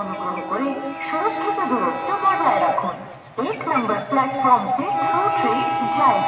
অনুগ্রহ করে সুরক্ষিত দূরত্ব বজায় রাখুন। এক নম্বর প্ল্যাটফর্ম থেকে থ্রু ট্রেন যায়